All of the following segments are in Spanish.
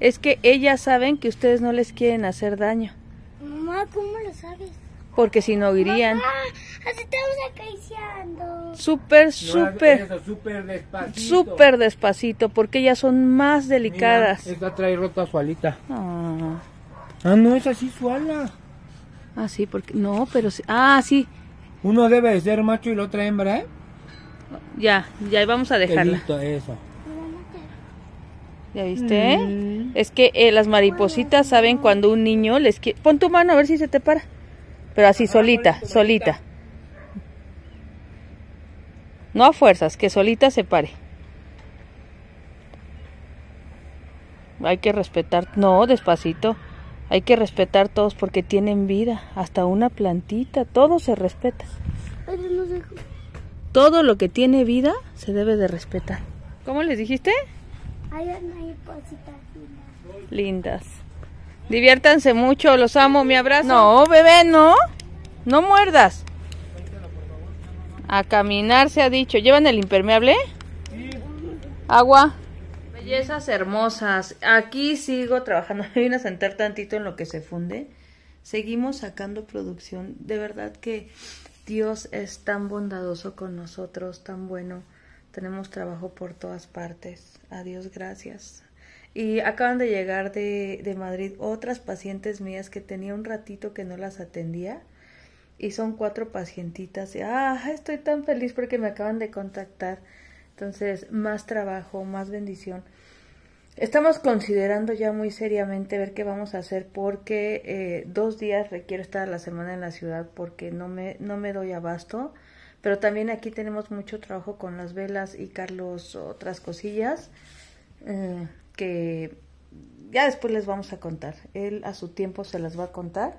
Es que ellas saben que ustedes no les quieren hacer daño. Mamá, ¿cómo lo sabes? Porque si no irían. Ah, así estamos acariciando. Súper, súper, súper despacito. súper despacito. Porque ellas son más delicadas. Mira, esta trae rota su alita. Ah, Ah, no, es así su ala. ah, sí, porque. No, pero. Ah, sí. Uno debe de ser macho y la otra hembra, ¿eh? Ya, ya vamos a dejarla. Listo, eso. ¿Ya viste? Mm. Es que eh, las maripositas saben cuando un niño les quiere... Pon tu mano a ver si se te para. Pero así, solita, solita. No a fuerzas, que solita se pare. Hay que respetar... No, despacito. Hay que respetar todos porque tienen vida. Hasta una plantita, todo se respeta. Ay, no sé cómo. Todo lo que tiene vida se debe de respetar. ¿Cómo les dijiste? Hay una. Lindas. Diviértanse mucho, los amo, mi abrazo. No, bebé, no. No muerdas. A caminar se ha dicho. ¿Llevan el impermeable? Agua. Bellezas hermosas. Aquí sigo trabajando. Me vine a sentar tantito en lo que se funde. Seguimos sacando producción. De verdad que Dios es tan bondadoso con nosotros, tan bueno. Tenemos trabajo por todas partes. Adiós, gracias. Y acaban de llegar de, de Madrid otras pacientes mías que tenía un ratito que no las atendía. Y son cuatro pacientitas. Y, ah, estoy tan feliz porque me acaban de contactar. Entonces, más trabajo, más bendición. Estamos considerando ya muy seriamente ver qué vamos a hacer porque eh, dos días requiero estar a la semana en la ciudad porque no me, no me doy abasto. Pero también aquí tenemos mucho trabajo con las velas y Carlos otras cosillas eh, que ya después les vamos a contar. Él a su tiempo se las va a contar.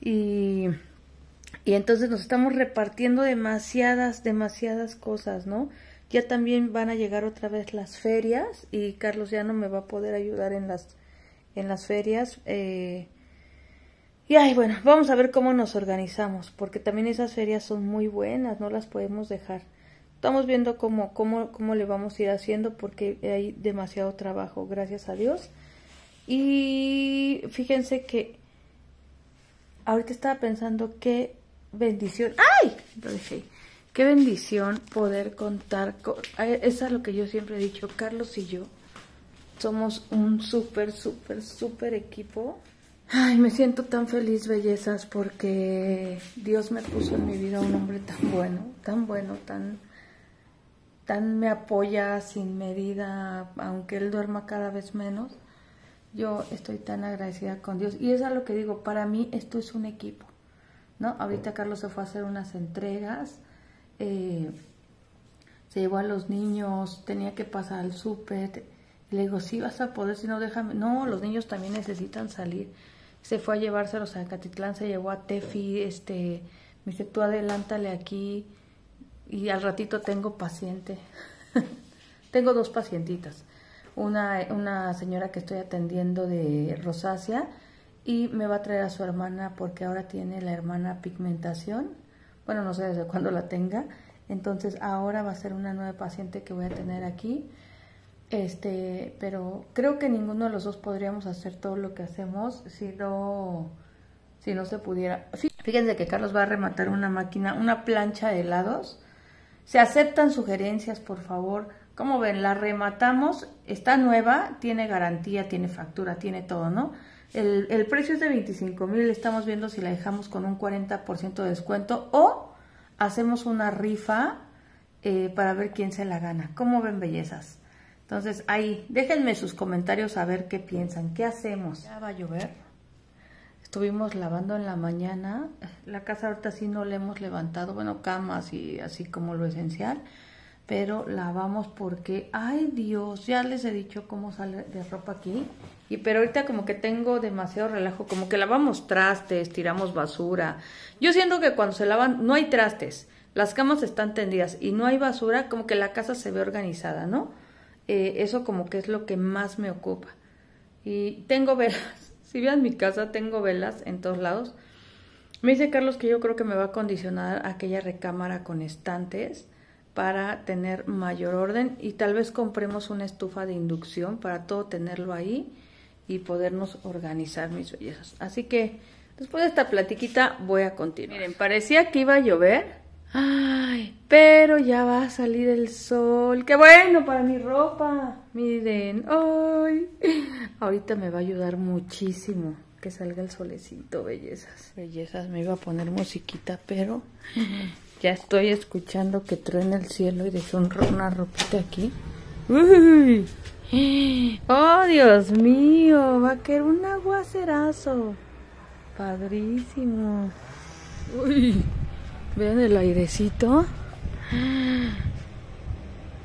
Y, y entonces nos estamos repartiendo demasiadas, demasiadas cosas, ¿no? Ya también van a llegar otra vez las ferias y Carlos ya no me va a poder ayudar en las, en las ferias. Eh, y ay, bueno, vamos a ver cómo nos organizamos, porque también esas ferias son muy buenas, no las podemos dejar. Estamos viendo cómo, cómo, cómo le vamos a ir haciendo porque hay demasiado trabajo, gracias a Dios. Y fíjense que ahorita estaba pensando qué bendición. ¡Ay! Lo dejé. Qué bendición poder contar con... Eso es lo que yo siempre he dicho, Carlos y yo somos un súper, súper, súper equipo. Ay, me siento tan feliz, bellezas, porque Dios me puso en mi vida un hombre tan bueno, tan bueno, tan, tan me apoya sin medida, aunque él duerma cada vez menos. Yo estoy tan agradecida con Dios. Y es a lo que digo, para mí esto es un equipo, ¿no? Ahorita Carlos se fue a hacer unas entregas, eh, se llevó a los niños, tenía que pasar al súper. Le digo, sí vas a poder, si no déjame. No, los niños también necesitan salir se fue a llevárselos a Catitlán, se llevó a Tefi, este, me dice, tú adelántale aquí y al ratito tengo paciente. tengo dos pacientitas. Una, una señora que estoy atendiendo de rosácea y me va a traer a su hermana porque ahora tiene la hermana pigmentación. Bueno, no sé desde cuándo la tenga. Entonces ahora va a ser una nueva paciente que voy a tener aquí. Este, pero creo que ninguno de los dos podríamos hacer todo lo que hacemos si no, si no se pudiera. Fíjense que Carlos va a rematar una máquina, una plancha de helados. Se aceptan sugerencias, por favor. Como ven, la rematamos, está nueva, tiene garantía, tiene factura, tiene todo, ¿no? El, precio es de 25 mil, estamos viendo si la dejamos con un 40% de descuento o hacemos una rifa eh, para ver quién se la gana. ¿Cómo ven, bellezas? Entonces, ahí, déjenme sus comentarios a ver qué piensan. ¿Qué hacemos? Ya va a llover. Estuvimos lavando en la mañana. La casa ahorita sí no le hemos levantado, bueno, camas y así como lo esencial. Pero lavamos porque, ay Dios, ya les he dicho cómo sale de ropa aquí. Y pero ahorita como que tengo demasiado relajo, como que lavamos trastes, tiramos basura. Yo siento que cuando se lavan no hay trastes, las camas están tendidas y no hay basura, como que la casa se ve organizada, ¿no? Eh, eso como que es lo que más me ocupa. Y tengo velas, si vean mi casa, tengo velas en todos lados. Me dice Carlos que yo creo que me va a condicionar aquella recámara con estantes para tener mayor orden y tal vez compremos una estufa de inducción para todo tenerlo ahí y podernos organizar mis bellezas. Así que después de esta platiquita voy a continuar. Miren, parecía que iba a llover. Ay, pero ya va a salir el sol. ¡Qué bueno para mi ropa! Miren, ay, ahorita me va a ayudar muchísimo que salga el solecito, bellezas. Bellezas, me iba a poner musiquita, pero ya estoy escuchando que truena el cielo y dejé una ropita aquí. Uy. Oh, Dios mío, va a querer un aguacerazo. Padrísimo. Uy, vean el airecito.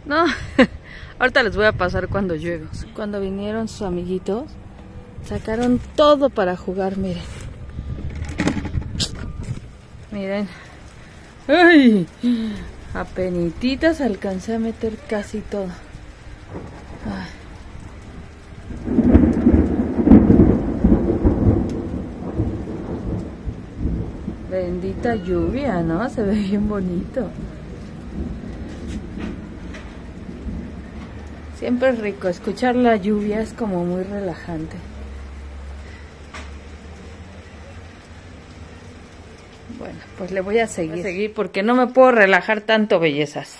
No, ahorita les voy a pasar cuando llueve. Cuando vinieron sus amiguitos, sacaron todo para jugar, miren. Miren. ¡Ay! Apenititas alcancé a meter casi todo. Bendita lluvia, ¿no? Se ve bien bonito. Siempre es rico, escuchar la lluvia es como muy relajante. Bueno, pues le voy a seguir, seguir porque no me puedo relajar tanto, bellezas.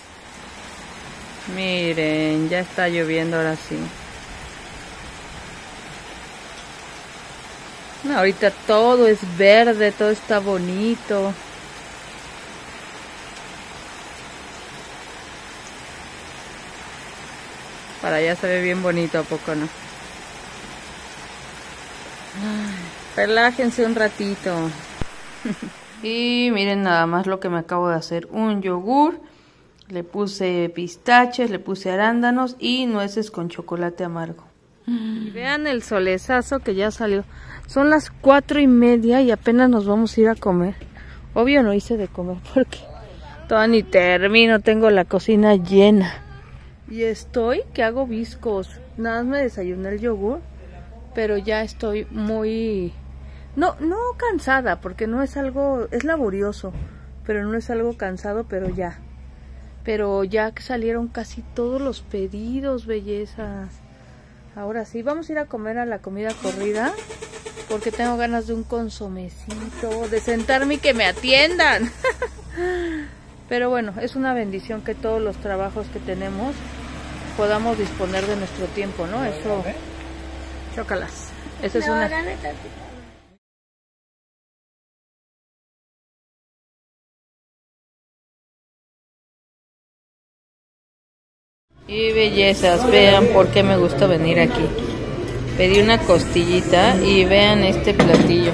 Miren, ya está lloviendo ahora sí. Ahorita todo es verde, todo está bonito. Para allá se ve bien bonito, ¿a poco no? relájense un ratito. y miren nada más lo que me acabo de hacer. Un yogur. Le puse pistaches, le puse arándanos y nueces con chocolate amargo. Y vean el solezazo que ya salió. Son las cuatro y media y apenas nos vamos a ir a comer. Obvio no hice de comer porque todavía ni termino, tengo la cocina llena. Y estoy que hago viscos. Nada más me desayuné el yogur, pero ya estoy muy... No, no cansada, porque no es algo... es laborioso, pero no es algo cansado, pero ya. Pero ya salieron casi todos los pedidos, bellezas. Ahora sí, vamos a ir a comer a la comida corrida porque tengo ganas de un consomecito, de sentarme y que me atiendan. Pero bueno, es una bendición que todos los trabajos que tenemos podamos disponer de nuestro tiempo, ¿no? Eso, chócalas. Eso es una... Y bellezas, vean por qué me gusta venir aquí. Pedí una costillita y vean este platillo.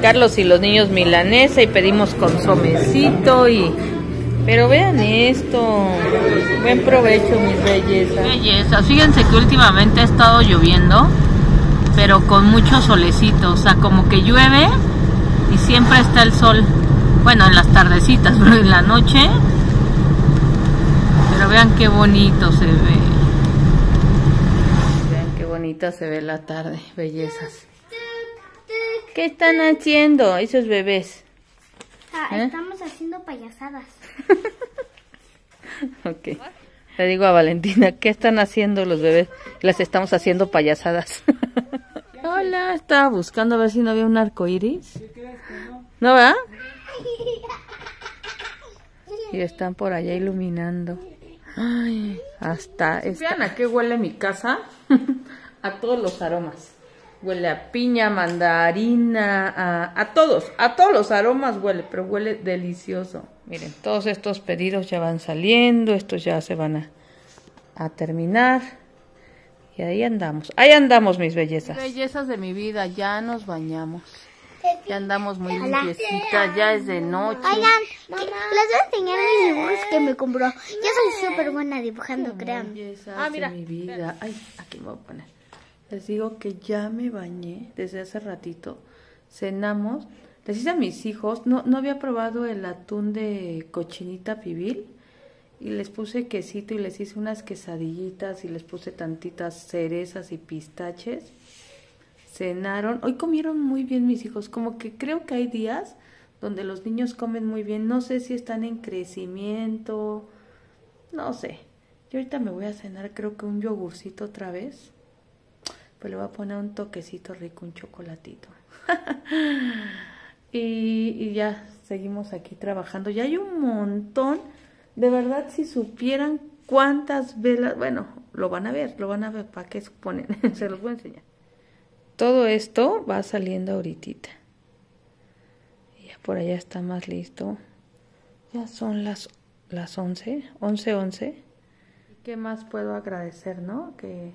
Carlos y los niños milanesa y pedimos consomecito y... Pero vean esto. Buen provecho, mis bellezas. Bellezas. Fíjense que últimamente ha estado lloviendo, pero con mucho solecito. O sea, como que llueve y siempre está el sol. Bueno, en las tardecitas, pero en la noche. Pero vean qué bonito se ve bonita se ve la tarde, bellezas. ¿Qué están haciendo esos bebés? Ah, ¿Eh? estamos haciendo payasadas. ok. Le digo a Valentina, ¿qué están haciendo los bebés? Las estamos haciendo payasadas. Hola, estaba buscando a ver si no había un arco iris. ¿No va? Y están por allá iluminando. Ay, hasta... Vean a qué huele mi casa. a todos los aromas. Huele a piña, mandarina, a, a, todos, a todos los aromas huele, pero huele delicioso. Miren, todos estos pedidos ya van saliendo, estos ya se van a, a terminar. Y ahí andamos, ahí andamos mis bellezas. Bellezas de mi vida, ya nos bañamos. Ya andamos muy limpiecitas, ya es de noche. Oigan, les voy a enseñar mis dibujos que me compró. Yo soy súper buena dibujando, crean. Ah, mira. mi vida. Ay, aquí me voy a poner. Les digo que ya me bañé desde hace ratito. Cenamos. Les hice a mis hijos, no, no había probado el atún de cochinita pibil. Y les puse quesito y les hice unas quesadillitas y les puse tantitas cerezas y pistaches. Cenaron. Hoy comieron muy bien mis hijos. Como que creo que hay días donde los niños comen muy bien. No sé si están en crecimiento, No sé. Yo ahorita me voy a cenar, creo que un yogurcito otra vez. Pues le voy a poner un toquecito rico, un chocolatito. y, ya seguimos aquí trabajando. Ya hay un montón. De verdad, si supieran cuántas velas, bueno, lo van a ver, lo van a ver, ¿para qué suponen? Se los voy a enseñar. Todo esto va saliendo ahorita. Ya por allá está más listo. Ya son las, las 11, 11, 11. ¿Qué más puedo agradecer, no? Que,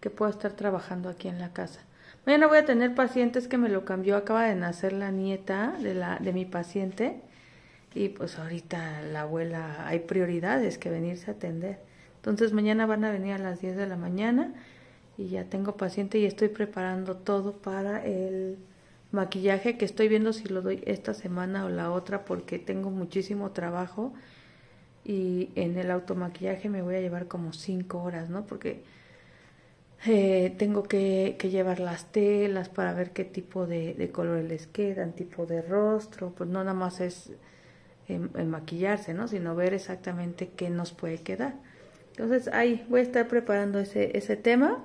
que puedo estar trabajando aquí en la casa. Mañana voy a tener pacientes que me lo cambió. Acaba de nacer la nieta de, la, de mi paciente. Y pues ahorita la abuela hay prioridades que venirse a atender. Entonces mañana van a venir a las 10 de la mañana y ya tengo paciente y estoy preparando todo para el maquillaje que estoy viendo si lo doy esta semana o la otra porque tengo muchísimo trabajo y en el automaquillaje me voy a llevar como 5 horas, ¿no? Porque eh, tengo que, llevar las telas para ver qué tipo de, de colores les quedan, tipo de rostro, pues no nada más es en maquillarse, ¿no? Sino ver exactamente qué nos puede quedar. Entonces ahí voy a estar preparando ese, ese tema.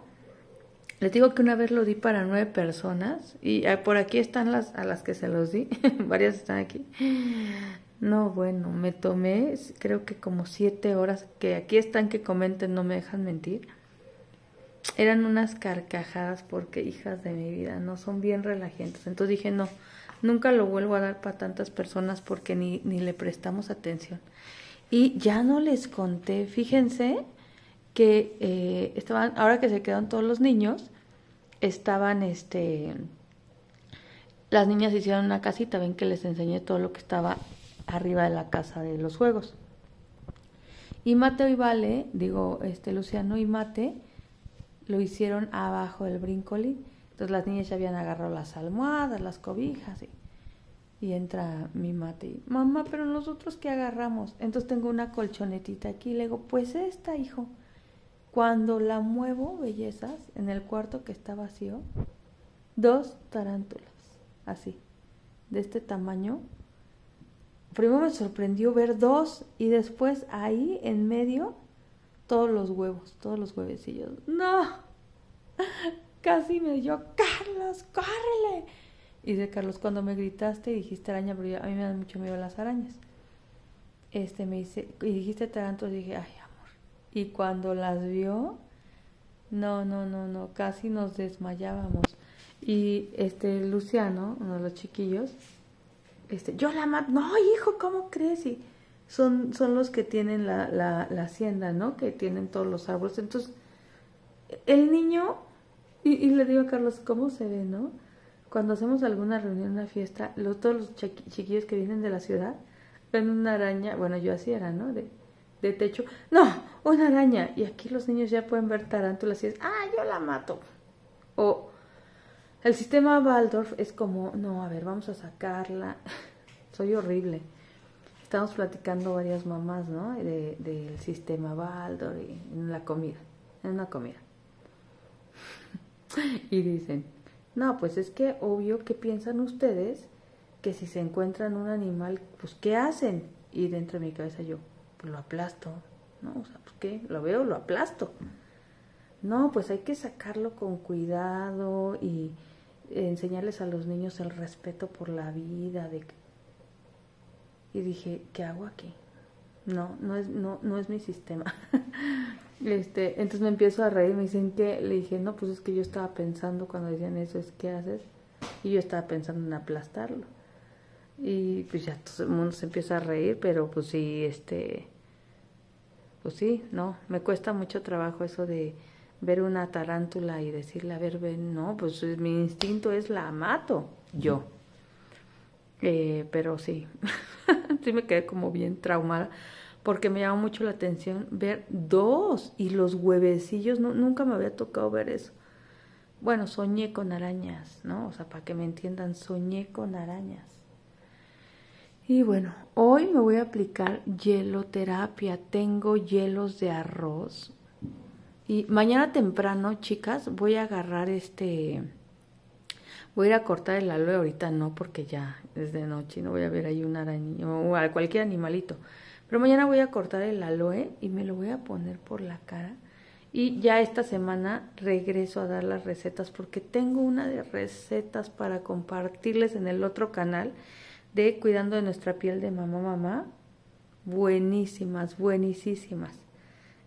Les digo que una vez lo di para nueve personas y por aquí están las a las que se los di, varias están aquí. No, bueno, me tomé creo que como siete horas, que aquí están que comenten, no me dejan mentir. Eran unas carcajadas porque hijas de mi vida, no son bien relajentes. Entonces dije, no, nunca lo vuelvo a dar para tantas personas porque ni, ni le prestamos atención. Y ya no les conté, fíjense que eh, estaban, ahora que se quedan todos los niños, estaban, este, las niñas hicieron una casita, ven que les enseñé todo lo que estaba arriba de la casa de los juegos. Y Mateo y Vale, digo, este, Luciano y Mate, lo hicieron abajo del brincolín. Entonces las niñas ya habían agarrado las almohadas, las cobijas y y entra mi mate y, mamá, pero nosotros qué agarramos. Entonces tengo una colchonetita aquí. Le digo, pues esta, hijo. Cuando la muevo, bellezas, en el cuarto que está vacío, dos tarántulas, así, de este tamaño. Primero me sorprendió ver dos y después ahí en medio todos los huevos, todos los huevecillos. No, casi me dio, Carlos, córrele. Y de Carlos, cuando me gritaste y dijiste araña, pero a mí me dan mucho miedo las arañas. Este me dice, y dijiste tarantos, dije, ay. Y cuando las vio, no, no, no, no, casi nos desmayábamos. Y este Luciano, uno de los chiquillos, este, yo la mato, no, hijo, ¿cómo crees? Y son, son los que tienen la, la, la hacienda, ¿no? Que tienen todos los árboles. Entonces, el niño, y, le digo a Carlos, ¿cómo se ve, no? cuando hacemos alguna reunión, una fiesta, los, todos los chiquillos que vienen de la ciudad ven una araña, bueno, yo así era, ¿no? De, de techo, no, una araña. Y aquí los niños ya pueden ver tarántulas y es, ah, yo la mato. O el sistema Waldorf es como, no, a ver, vamos a sacarla. Soy horrible. Estamos platicando varias mamás, ¿no? De, del sistema Waldorf y en la comida, en una comida. y dicen, no, pues es que obvio que piensan ustedes que si se encuentran un animal, pues ¿qué hacen? Y dentro de mi cabeza yo, pues lo aplasto, ¿no? O sea, pues ¿qué? Lo veo, lo aplasto. No, pues hay que sacarlo con cuidado y enseñarles a los niños el respeto por la vida. De... Y dije, ¿qué hago aquí? No, no es, no, no es mi sistema. Este, entonces me empiezo a reír, me dicen que, le dije, no, pues es que yo estaba pensando cuando decían eso, es ¿qué haces? Y yo estaba pensando en aplastarlo. Y pues ya todo el mundo se empieza a reír, pero pues sí, este, pues sí, no, me cuesta mucho trabajo eso de ver una tarántula y decirle, a ver, ven, no, pues mi instinto es la mato, yo. Eh, pero sí, sí me quedé como bien traumada porque me llamó mucho la atención ver dos y los huevecillos, no, nunca me había tocado ver eso. Bueno, soñé con arañas, ¿no? O sea, para que me entiendan, soñé con arañas. Y bueno, hoy me voy a aplicar hieloterapia. Tengo hielos de arroz. Y mañana temprano, chicas, voy a agarrar este... Voy a ir a cortar el aloe ahorita, no, porque ya es de noche y no voy a ver ahí una araña o cualquier animalito Pero mañana voy a cortar el aloe y me lo voy a poner por la cara. Y ya esta semana regreso a dar las recetas porque tengo una de recetas para compartirles en el otro canal de Cuidando de nuestra piel de mamá mamá. Buenísimas, buenísimas.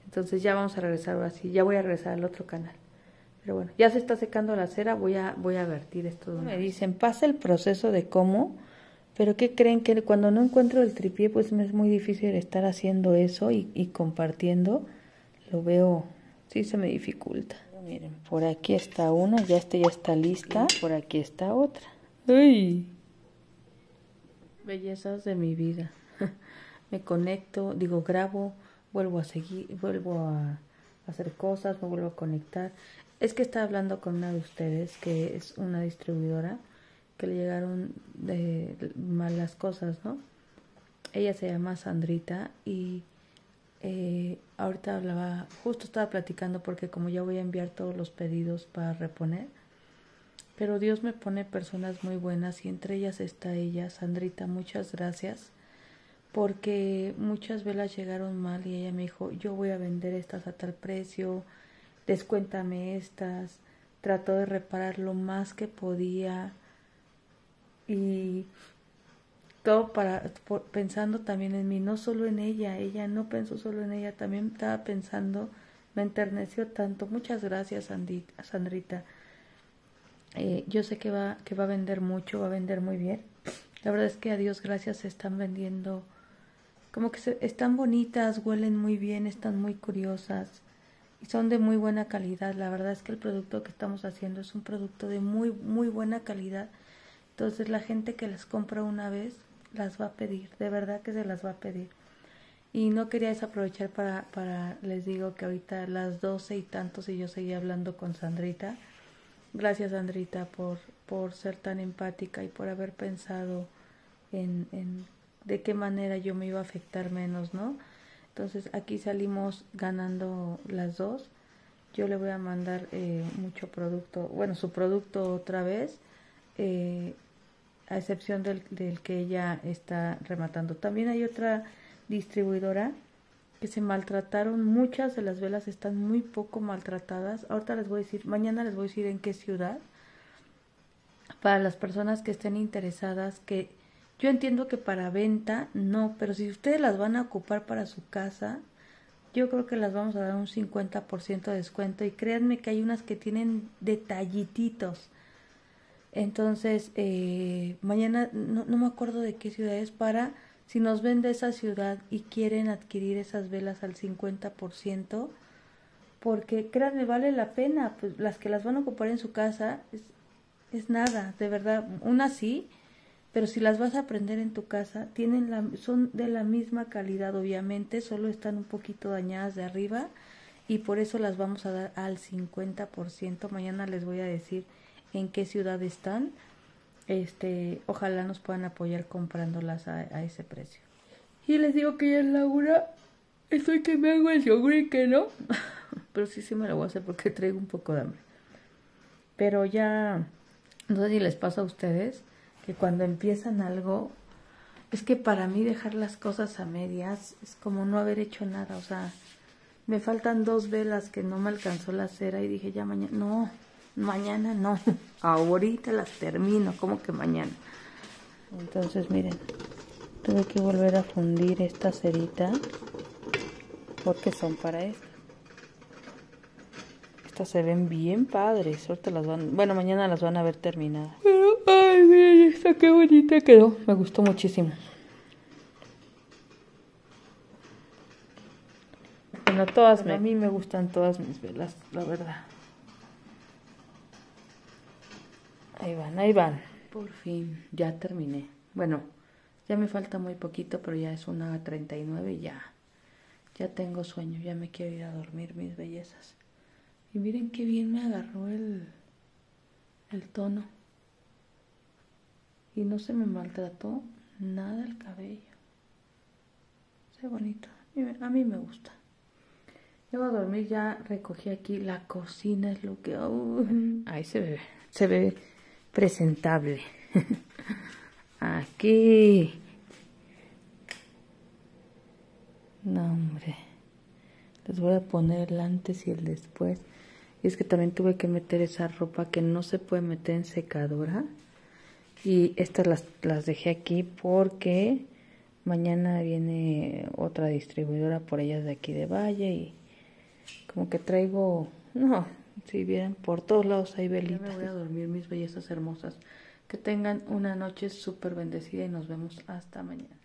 Entonces ya vamos a regresar ahora sí, ya voy a regresar al otro canal. Pero bueno, ya se está secando la cera, voy a, voy a vertir esto. Me dicen, pasa el proceso de cómo, pero ¿qué creen? Que cuando no encuentro el tripié, pues me es muy difícil estar haciendo eso y, y compartiendo. Lo veo, sí se me dificulta. Miren, por aquí está una, ya este ya está lista. Por aquí está otra. ¡Uy! Bellezas de mi vida. me conecto, digo, grabo, vuelvo a seguir, vuelvo a hacer cosas, me vuelvo a conectar. Es que estaba hablando con una de ustedes que es una distribuidora que le llegaron de malas cosas, ¿no? Ella se llama Sandrita y eh, ahorita hablaba, justo estaba platicando porque como ya voy a enviar todos los pedidos para reponer, pero Dios me pone personas muy buenas y entre ellas está ella, Sandrita, muchas gracias porque muchas velas llegaron mal y ella me dijo, yo voy a vender estas a tal precio, descuéntame estas, trató de reparar lo más que podía y todo para pensando también en mí, no solo en ella, ella no pensó solo en ella, también estaba pensando, me enterneció tanto. Muchas gracias, Sandrita. Eh, yo sé que va, que va a vender mucho, va a vender muy bien. La verdad es que a Dios gracias se están vendiendo, como que se, están bonitas, huelen muy bien, están muy curiosas y son de muy buena calidad. La verdad es que el producto que estamos haciendo es un producto de muy, muy buena calidad. Entonces la gente que las compra una vez las va a pedir, de verdad que se las va a pedir. Y no quería desaprovechar para, para, les digo que ahorita las doce y tantos y yo seguía hablando con Sandrita. Gracias Sandrita por, por ser tan empática y por haber pensado en, en de qué manera yo me iba a afectar menos, ¿no? Entonces aquí salimos ganando las dos. Yo le voy a mandar eh, mucho producto, bueno, su producto otra vez, eh, a excepción del, del que ella está rematando. También hay otra distribuidora que se maltrataron, muchas de las velas están muy poco maltratadas. Ahorita les voy a decir, mañana les voy a decir en qué ciudad. Para las personas que estén interesadas, que yo entiendo que para venta no, pero si ustedes las van a ocupar para su casa, yo creo que las vamos a dar un 50% de descuento y créanme que hay unas que tienen detallititos. Entonces, eh, mañana no, no me acuerdo de qué ciudad es para, si nos ven de esa ciudad y quieren adquirir esas velas al 50%, porque créanme, vale la pena, pues las que las van a ocupar en su casa es, es nada, de verdad, una sí, pero si las vas a aprender en tu casa, tienen la, son de la misma calidad, obviamente, solo están un poquito dañadas de arriba y por eso las vamos a dar al 50%. Mañana les voy a decir en qué ciudad están. Este, ojalá nos puedan apoyar comprándolas a, a ese precio. Y les digo que ya es Laura, estoy que me hago el yogur y que no. Pero sí, sí me lo voy a hacer porque traigo un poco de hambre. Pero ya, no sé si les pasa a ustedes, que cuando empiezan algo, es que para mí dejar las cosas a medias es como no haber hecho nada, o sea, me faltan dos velas que no me alcanzó la cera y dije ya mañana, no, mañana no, ahorita las termino, como que mañana. Entonces miren, tuve que volver a fundir esta cerita porque son para esto. Estas se ven bien padres, ahorita las van, bueno, mañana las van a ver terminadas. Ay, miren esta qué bonita quedó. Me gustó muchísimo. Bueno, todas me, a mí me gustan todas mis velas, la verdad. Ahí van, ahí van. Por fin, ya terminé. Bueno, ya me falta muy poquito, pero ya es una 39 y ya. Ya tengo sueño, ya me quiero ir a dormir, mis bellezas. Y miren qué bien me agarró el, el tono y no se me maltrató nada el cabello. Se bonito. A mí me gusta. Yo a dormir ya recogí aquí la cocina, es lo que... ahí se ve, se ve presentable. aquí. No, hombre. Les voy a poner el antes y el después. Y es que también tuve que meter esa ropa que no se puede meter en secadora. Y estas las, las dejé aquí porque mañana viene otra distribuidora por ellas de aquí de Valle y como que traigo, no, si vieran por todos lados hay velitas. me voy a dormir mis bellezas hermosas. Que tengan una noche súper bendecida y nos vemos hasta mañana.